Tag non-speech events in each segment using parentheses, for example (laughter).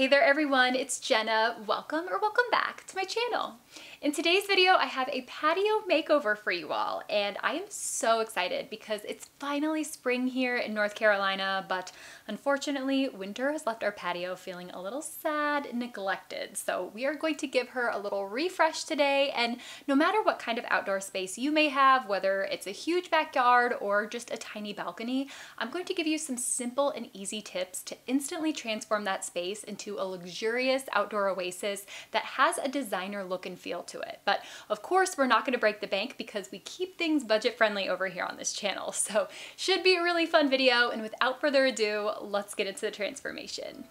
Hey there everyone, it's Jenna. Welcome or welcome back to my channel. In today's video, I have a patio makeover for you all, and I am so excited because it's finally spring here in North Carolina, but unfortunately, winter has left our patio feeling a little sad and neglected. So we are going to give her a little refresh today, and no matter what kind of outdoor space you may have, whether it's a huge backyard or just a tiny balcony, I'm going to give you some simple and easy tips to instantly transform that space into a luxurious outdoor oasis that has a designer look and feel to it. But of course, we're not gonna break the bank because we keep things budget friendly over here on this channel. (laughs) So should be a really fun video. And without further ado, let's get into the transformation.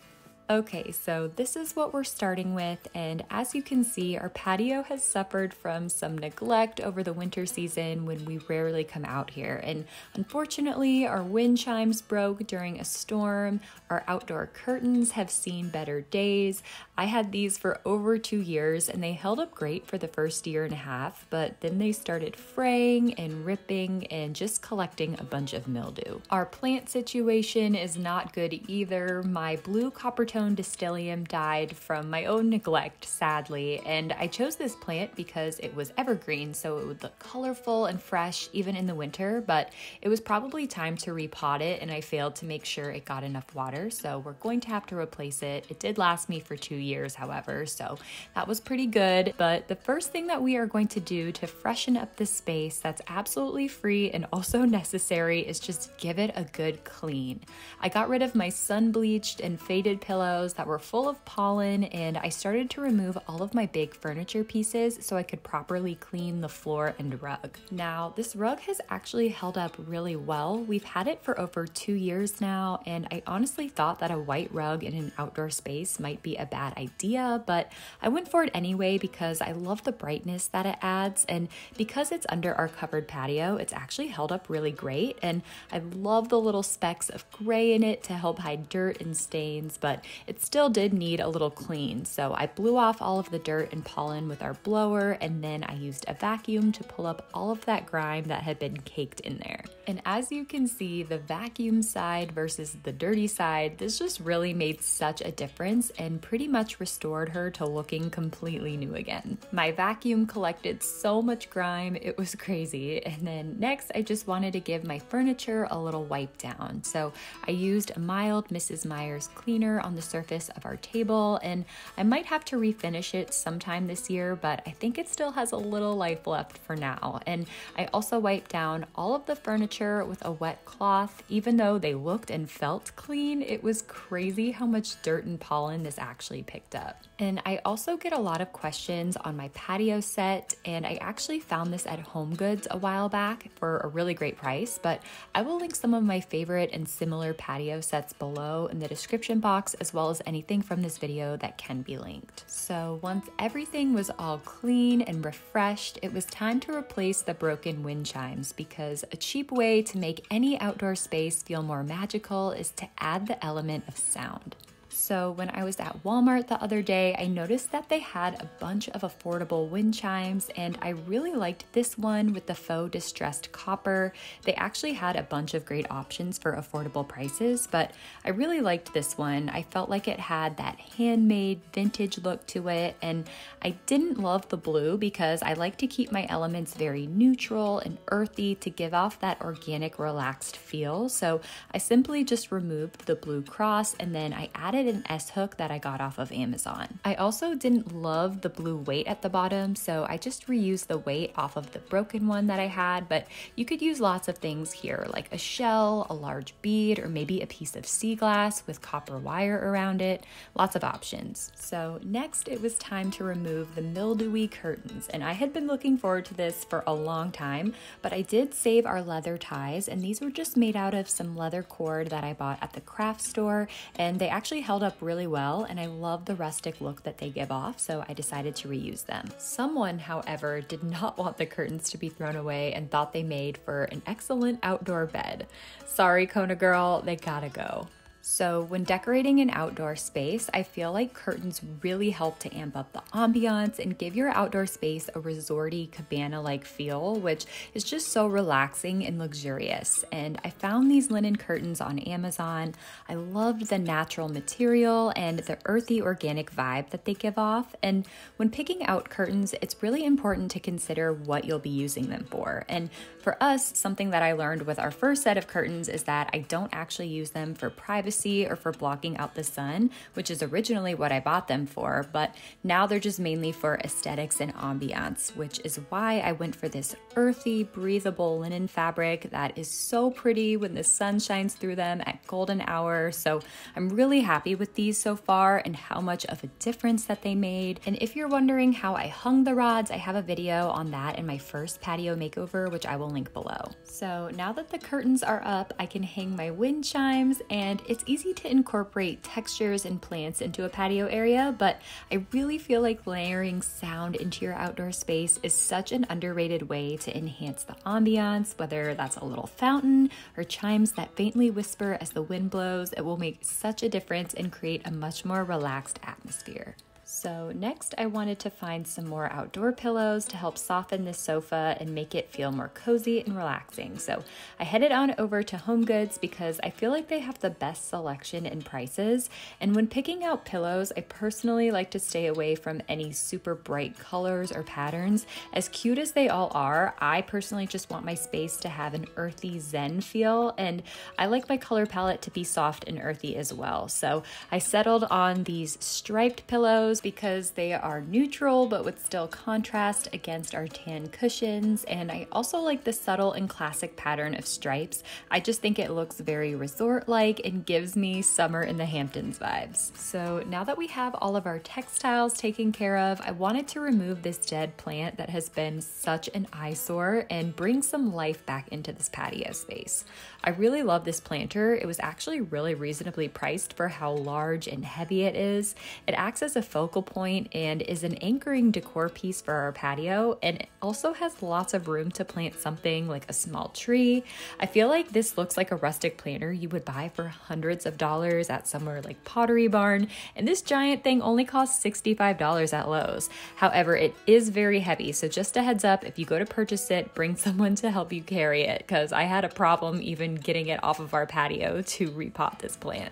Okay, so this is what we're starting with, and as you can see, our patio has suffered from some neglect over the winter season when we rarely come out here. And unfortunately, our wind chimes broke during a storm, our outdoor curtains have seen better days. I had these for over two years and they held up great for the first year and a half, but then they started fraying and ripping and just collecting a bunch of mildew. Our plant situation is not good either. My blue copper Distylium died from my own neglect, sadly, and I chose this plant because it was evergreen, so it would look colorful and fresh even in the winter, but it was probably time to repot it, and I failed to make sure it got enough water, so we're going to have to replace it. It did last me for two years, however, so that was pretty good, but the first thing that we are going to do to freshen up the space that's absolutely free and also (laughs) necessary is just give it a good clean. I got rid of my sun bleached and faded pillow pillows that were full of pollen and I started to remove all of my big furniture pieces so I could properly clean the floor and rug. Now, this rug has actually held up really well. We've had it for over two years now and I honestly thought that a white rug in an outdoor space might be a bad idea, but I went for it anyway because I love the brightness that it adds and because it's under our covered patio, it's actually held up really great and I love the little specks of gray in it to help hide dirt and stains, but it still did need a little clean, so I blew off all of the dirt and pollen with our blower, and then I used a vacuum to pull up all of that grime that had been caked in there. And as you can see, the vacuum side versus the dirty side, this just really made such a difference and pretty much restored her to looking completely new again. My vacuum collected so much grime, it was (laughs) crazy. And then next, I just wanted to give my furniture a little wipe down. So I used a mild Mrs. Meyer's cleaner on the surface of our table, and I might have to refinish it sometime this year, but I think it still has a little life left for now. And I also wiped down all of the furniture with a wet cloth. Even though they looked and felt clean, it was crazy how much dirt and pollen this actually picked up. And I also get a lot of questions on my patio set, and I actually found this at Home Goods a while back for a really great price, but I will link some of my favorite and similar patio sets below in the description box as well as anything from this video that can be linked. So once everything was all clean and refreshed, it was time to replace the broken wind chimes because a cheap way to make any outdoor space feel more magical is to add the element of sound. So when I was at Walmart the other day, I noticed that they had a bunch of affordable wind chimes, and I really liked this one with the faux distressed copper. They actually had a bunch of great options for affordable prices, but I really liked this one. I felt like it had that handmade vintage look to it, and I didn't love the blue because I like to keep my elements very neutral and earthy to give off that organic, relaxed feel. So I simply just removed the blue cross and then I added an S hook that I got off of Amazon. I also didn't love the blue weight at the bottom, so I just reused the weight off of the broken one that I had, but you could use lots of things here, like a shell, a large bead, or maybe a piece of sea glass with copper wire around it. Lots of options. So next it was time to remove the mildewy curtains, and I had been looking forward to this for a long time, but I did save our leather ties, and these were just made out of some leather cord that I bought at the craft store, and they actually held up really well and I love the rustic look that they give off, so I decided to reuse them. Someone, however, did (laughs) not want the curtains to be thrown away and thought they made for an excellent outdoor bed. Sorry, Kona girl, they gotta go. So, when decorating an outdoor space, I feel like curtains really help to amp up the ambiance and give your outdoor space a resorty cabana like feel, which is just so relaxing and luxurious. And I found these linen curtains on Amazon. I loved the natural material and the earthy organic vibe that they give off. And when picking out curtains, it's really important to consider what you'll be using them for. And for us, something that I learned with our first set of curtains is that I don't actually use them for privacy privacy or for blocking out the sun, which is originally what I bought them for, but now they're just mainly for aesthetics and ambiance, which is why I went for this earthy, breathable linen fabric that is so pretty when the sun shines through them at golden hour. So I'm really happy with these so far and how much of a difference that they made. And if you're wondering how I hung the rods, I have a video on that in my first patio makeover, which I will link below. So now that the curtains are up, I can hang my wind chimes and it's easy to incorporate textures and plants into a patio area, but I really feel like layering sound into your outdoor space is such an underrated way to enhance the ambiance, whether that's a little fountain or chimes that faintly whisper as the wind blows. It will make such a difference and create a much more relaxed atmosphere. So next I wanted to find some more outdoor pillows to help soften this sofa and make it feel more cozy and relaxing. So I headed on over to Home Goods because I feel like they have the best selection and prices. And when picking out pillows, I personally like to stay away from any super bright colors or patterns. As cute as they all are, I personally just want my space to have an earthy zen feel and I like my color palette to be soft and earthy as well. So I settled on these striped pillows because they are neutral but would still contrast against our tan cushions. And I also like the subtle and classic pattern of stripes. I just think it looks very resort-like and gives me summer in the Hamptons vibes. So now that we have all of our textiles taken care of, I wanted to remove this dead plant that has been such an eyesore and bring some life back into this patio space. I really love this planter. It was actually really reasonably priced for how large and heavy it is. It acts as a focal point and is an anchoring decor piece for our patio and it also has lots of room to plant something like a small tree. I feel like this looks like a rustic planter you would buy for hundreds of dollars at somewhere like Pottery Barn and this giant thing only costs $65 at Lowe's. However, it is very heavy so just a heads up if you go to purchase it, bring (laughs) someone to help you carry it because I had a problem even getting it off of our patio to repot this plant.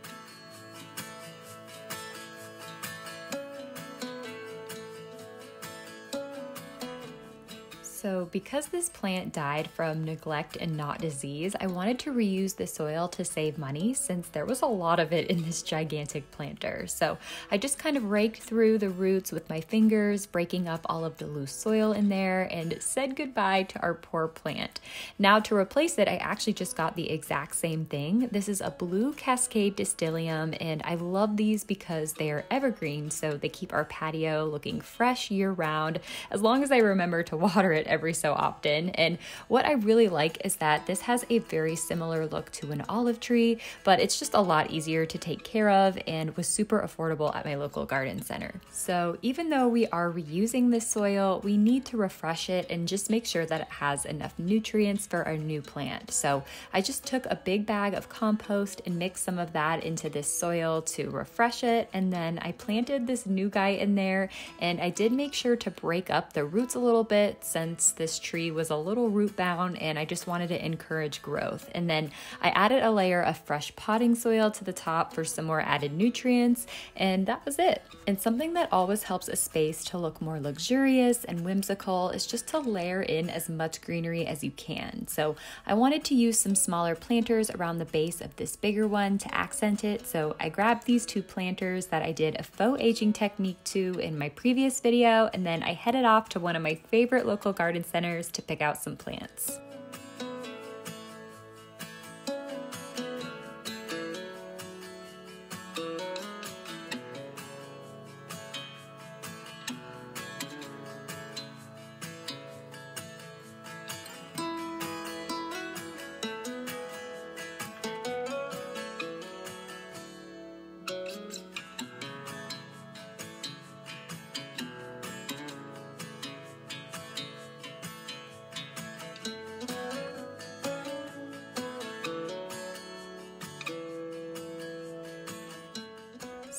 So because this plant died from neglect and not disease, I wanted to reuse the soil to save money since there was a lot of it in this gigantic planter. So I just kind of raked through the roots with my fingers, breaking up all of the loose soil in there and said goodbye to our poor plant. Now to replace it, I actually just got the exact same thing. This is a blue Cascade Distylium and I love these because they are evergreen so they keep our patio looking fresh year round as long as I remember to (laughs) water it every so often. And what I really like is that this has a very similar look to an olive tree, but it's just a lot easier to take care of and was super affordable at my local garden center. So even though we are reusing this soil, we need to refresh it and just make sure that it has enough nutrients for our new plant. So I just took a big bag of compost and mixed some of that into this soil to refresh it. And then I planted this new guy in there and I did make sure to break up the roots a little bit since this tree was a little root bound and I just wanted to encourage growth. And then I added a layer of fresh potting soil to the top for some more added nutrients and that was it. And something that always helps a space to look more luxurious and whimsical is just to layer in as much greenery as you can. So I wanted to use some smaller planters around the base of this bigger one to accent it. So I grabbed these two planters that I did a faux aging technique to in my previous video and then I headed off to one of my favorite local gardens garden centers to pick out some plants.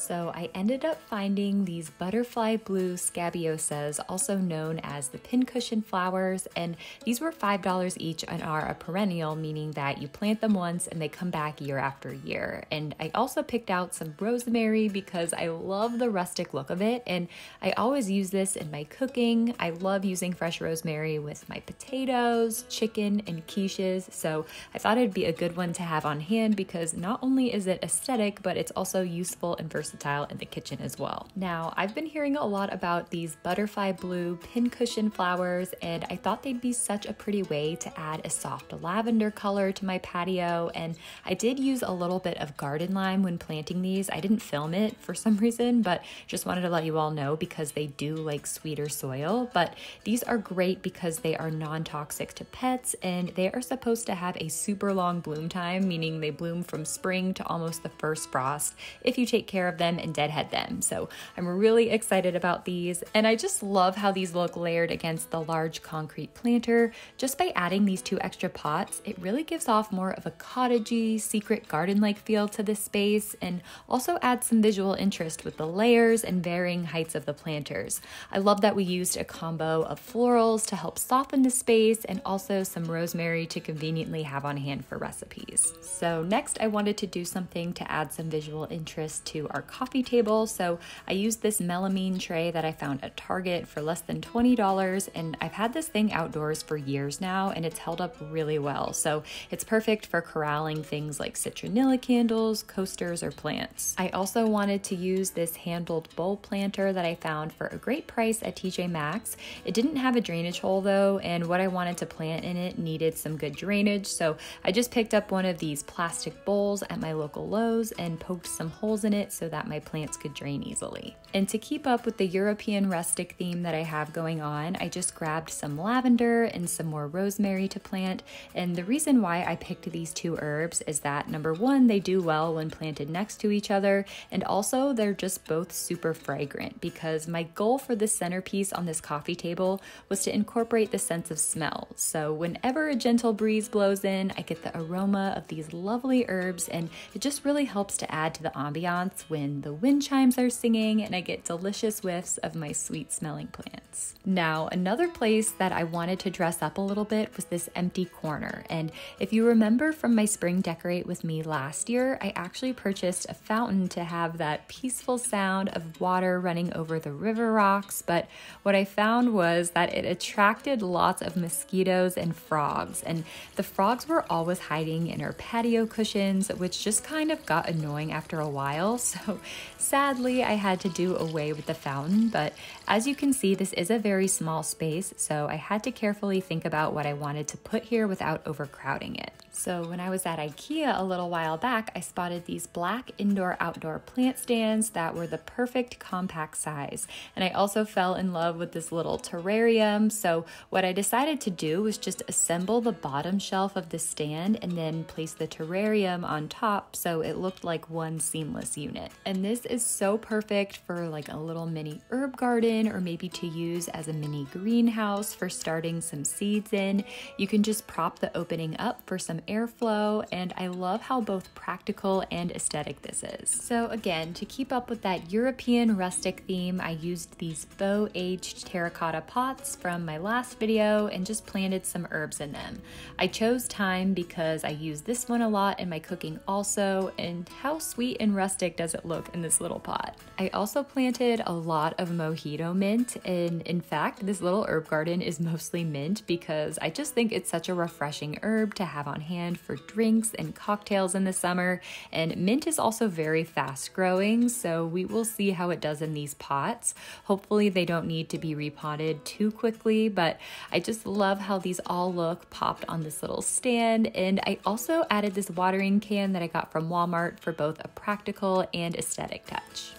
So I ended up finding these butterfly blue scabiosas, also known as the pincushion flowers, and these were $5 each and are a perennial, meaning that you plant them once and they come back year after year. And I also picked out some rosemary because I love the rustic look of it, and I always use this in my cooking. I love using fresh rosemary with my potatoes, chicken, and quiches, so I thought it'd be a good one to have on hand because not only is it aesthetic, but it's also useful and versatile in the kitchen as well. Now, I've been hearing a lot about these butterfly blue pincushion flowers, and I thought they'd be such a pretty way to add a soft lavender color to my patio. And I did use a little bit of garden lime when planting these. I didn't film it for some (laughs) reason, but just wanted to let you all know because they do like sweeter soil. But these are great because they are non toxic to pets and they are supposed to have a super long bloom time, meaning they bloom from spring to almost the first frost if you take care of them and deadhead them. So I'm really excited about these. And I just love how these look layered against the large concrete planter. Just by adding these two extra pots, it really gives off more of a cottagey, secret garden-like feel to this space and also adds some visual interest with the layers and varying heights of the planters. I love that we used a combo of florals to help soften the space and also some rosemary to conveniently have on hand for recipes. So next I wanted to do something to add some visual interest to our coffee table. So I used this melamine tray that I found at Target for less than $20 and I've had this thing outdoors for years now and it's held up really well. So it's perfect for corralling things like citronella candles, coasters, or plants. I also wanted to use this handled bowl planter that I found for a great price at TJ Maxx. It didn't have a drainage hole though, and what I wanted to plant in it needed some good drainage, so I just picked up one of these plastic bowls at my local Lowe's and poked some holes in it so that my plants could drain easily. And to keep up with the European rustic theme that I have going on, I just grabbed some lavender and some more rosemary to plant. And the reason why I picked these two herbs is that number one, they do well when planted next to each other, and also they're just both super fragrant because my goal for the centerpiece on this coffee table was to incorporate the sense of smell. So whenever a gentle breeze blows in, I get the aroma of these lovely herbs, and it just really helps to add to the ambiance when the wind chimes are singing and I get delicious whiffs of my sweet smelling plants. Now, another place that I wanted to dress up a little bit was this empty corner. And if you remember from my spring decorate with me last year, I actually purchased a fountain to have that peaceful sound of water running over the river rocks. But what I found was that it attracted lots of mosquitoes and frogs. And the frogs were always hiding in our patio cushions, which just kind of got annoying after a while. (laughs) So sadly, I had to do away with the fountain. But as you can see, this is a very small space. So I had to carefully think about what I wanted to put here without overcrowding it. So when I was at IKEA a little while back, I spotted these black indoor outdoor plant stands that were the perfect compact size. And I also fell in love with this little terrarium. So what I decided to do was just assemble the bottom shelf of the stand and then place the terrarium on top so it looked like one seamless unit. And this is so perfect for like a little mini herb garden or maybe to use as a mini greenhouse for starting some seeds in. You can just prop the opening up for some airflow, and I love how both practical and aesthetic this is. So again, to keep up with that European rustic theme, I used these faux aged terracotta pots from my last video and just planted some herbs in them. I chose thyme because I use this one a lot in my cooking also, and how sweet and rustic does it look in this little pot. I also planted a lot of mojito mint, and in fact, this little herb garden is mostly mint because I just think it's such a refreshing herb to have on hand for drinks and cocktails in the summer. And mint is also very fast growing, so we will see how it does in these pots. Hopefully, they don't need to be repotted too quickly, but I just love how these all look popped on this little stand. And I also added this watering can that I got from Walmart for both a practical and aesthetic touch.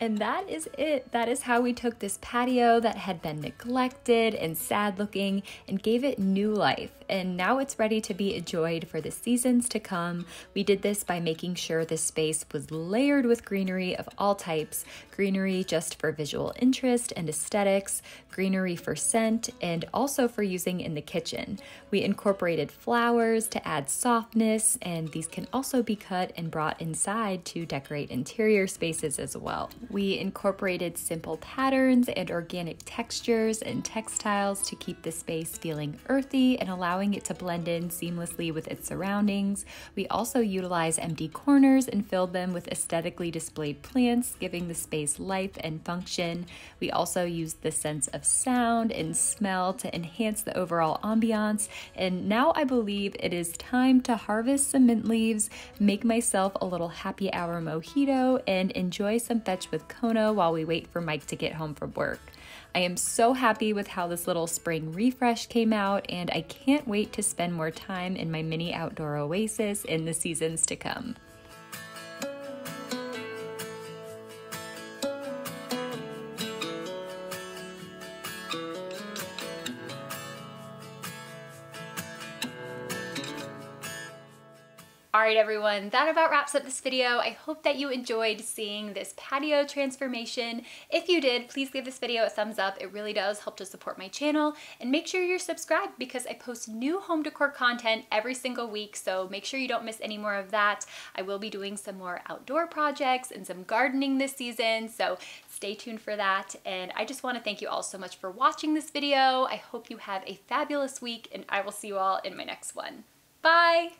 And that is it. That is how we took this patio that had been neglected and sad looking and gave it new life. And now it's ready to be enjoyed for the seasons to come. We did this by making sure the space was layered with greenery of all types greenery just for visual interest and aesthetics, greenery for scent, and also for using in the kitchen. We incorporated flowers to add softness, and these can also be cut and brought inside to decorate interior spaces as well. We incorporated simple patterns and organic textures and textiles to keep the space feeling earthy and allowing it to blend in seamlessly with its surroundings. We also utilized empty corners and filled them with aesthetically displayed plants, giving the space life and function. We also used the sense of sound and smell to enhance the overall ambiance. And now I believe it is time to harvest some mint leaves, make myself a little happy hour mojito, and enjoy some fetch with with Kona while we wait for Mike to get home from work. I am so happy with how this little spring refresh came out, and I can't wait to spend more time in my mini outdoor oasis in the seasons to come. All right, everyone, that about wraps up this video. I hope that you enjoyed seeing this patio transformation. If you did, please give this video a thumbs up. It really does help to support my channel. And make sure you're subscribed because I post new home decor content every single week, so make sure you don't miss any more of that. I will be doing some more outdoor projects and some gardening this season, so stay tuned for that. And I just want to thank you all so much for watching this video. I hope you have a fabulous week, and I will see you all in my next one. Bye!